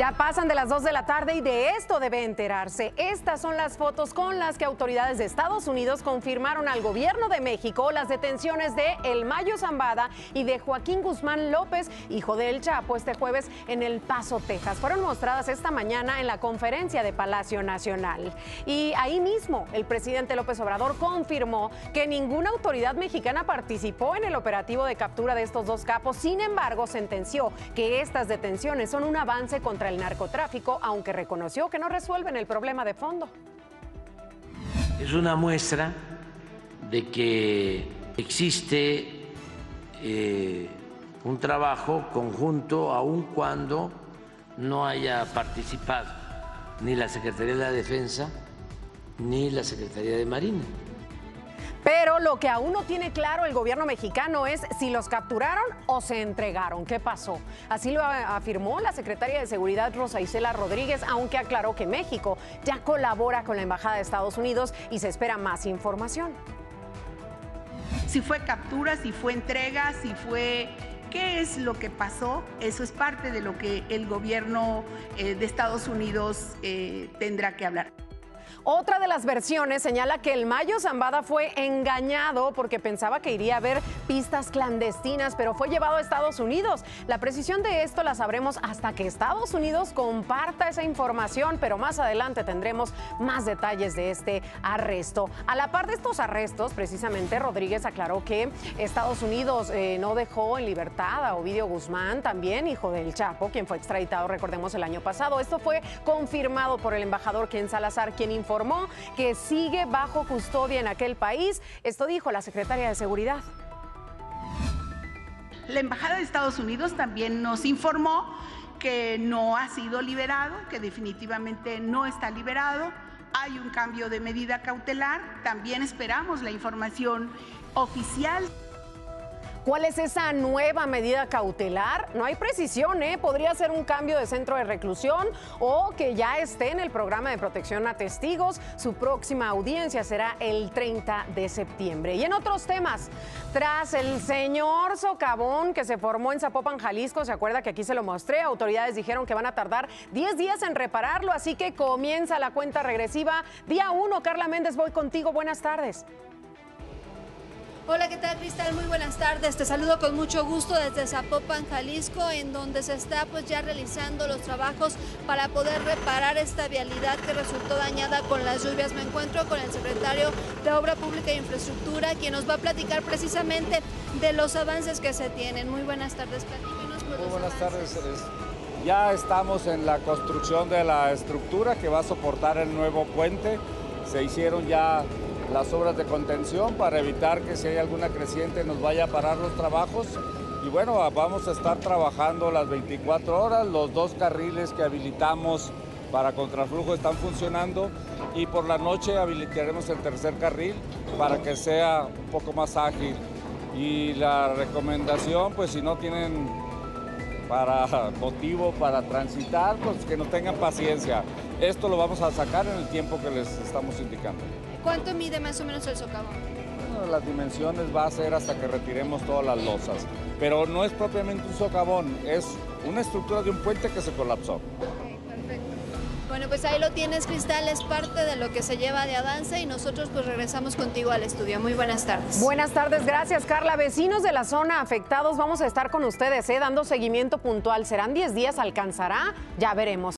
Ya pasan de las 2 de la tarde y de esto debe enterarse. Estas son las fotos con las que autoridades de Estados Unidos confirmaron al gobierno de México las detenciones de El Mayo Zambada y de Joaquín Guzmán López, hijo del Chapo, este jueves en El Paso, Texas. Fueron mostradas esta mañana en la conferencia de Palacio Nacional. Y ahí mismo el presidente López Obrador confirmó que ninguna autoridad mexicana participó en el operativo de captura de estos dos capos. Sin embargo, sentenció que estas detenciones son un avance contra el narcotráfico, aunque reconoció que no resuelven el problema de fondo. Es una muestra de que existe eh, un trabajo conjunto, aun cuando no haya participado ni la Secretaría de la Defensa ni la Secretaría de Marina. Pero lo que aún no tiene claro el gobierno mexicano es si los capturaron o se entregaron. ¿Qué pasó? Así lo afirmó la secretaria de Seguridad Rosa Isela Rodríguez, aunque aclaró que México ya colabora con la Embajada de Estados Unidos y se espera más información. Si fue captura, si fue entrega, si fue ¿Qué es lo que pasó? Eso es parte de lo que el gobierno eh, de Estados Unidos eh, tendrá que hablar. Otra de las versiones señala que el Mayo Zambada fue engañado porque pensaba que iría a ver pistas clandestinas, pero fue llevado a Estados Unidos. La precisión de esto la sabremos hasta que Estados Unidos comparta esa información, pero más adelante tendremos más detalles de este arresto. A la par de estos arrestos, precisamente Rodríguez aclaró que Estados Unidos eh, no dejó en libertad a Ovidio Guzmán, también hijo del Chapo, quien fue extraditado, recordemos, el año pasado. Esto fue confirmado por el embajador Ken Salazar, quien informó que sigue bajo custodia en aquel país. Esto dijo la secretaria de Seguridad. La Embajada de Estados Unidos también nos informó que no ha sido liberado, que definitivamente no está liberado. Hay un cambio de medida cautelar. También esperamos la información oficial. ¿Cuál es esa nueva medida cautelar? No hay precisión, ¿eh? Podría ser un cambio de centro de reclusión o que ya esté en el programa de protección a testigos. Su próxima audiencia será el 30 de septiembre. Y en otros temas, tras el señor socavón que se formó en Zapopan, Jalisco, ¿se acuerda que aquí se lo mostré? Autoridades dijeron que van a tardar 10 días en repararlo, así que comienza la cuenta regresiva. Día 1, Carla Méndez, voy contigo. Buenas tardes. Hola, ¿qué tal Cristal? Muy buenas tardes. Te saludo con mucho gusto desde Zapopan, Jalisco, en donde se está pues ya realizando los trabajos para poder reparar esta vialidad que resultó dañada con las lluvias. Me encuentro con el secretario de Obra Pública e Infraestructura, quien nos va a platicar precisamente de los avances que se tienen. Muy buenas tardes, Muy buenas tardes. Ya estamos en la construcción de la estructura que va a soportar el nuevo puente. Se hicieron ya las obras de contención para evitar que si hay alguna creciente nos vaya a parar los trabajos. Y bueno, vamos a estar trabajando las 24 horas, los dos carriles que habilitamos para contraflujo están funcionando y por la noche habilitaremos el tercer carril para que sea un poco más ágil. Y la recomendación, pues si no tienen para motivo para transitar, pues que no tengan paciencia. Esto lo vamos a sacar en el tiempo que les estamos indicando. ¿Cuánto mide más o menos el socavón? las dimensiones va a ser hasta que retiremos todas las losas, pero no es propiamente un socavón, es una estructura de un puente que se colapsó. perfecto. Bueno, pues ahí lo tienes, Cristal, es parte de lo que se lleva de avance y nosotros pues regresamos contigo al estudio. Muy buenas tardes. Buenas tardes, gracias Carla. Vecinos de la zona afectados, vamos a estar con ustedes, ¿eh? dando seguimiento puntual. ¿Serán 10 días? ¿Alcanzará? Ya veremos.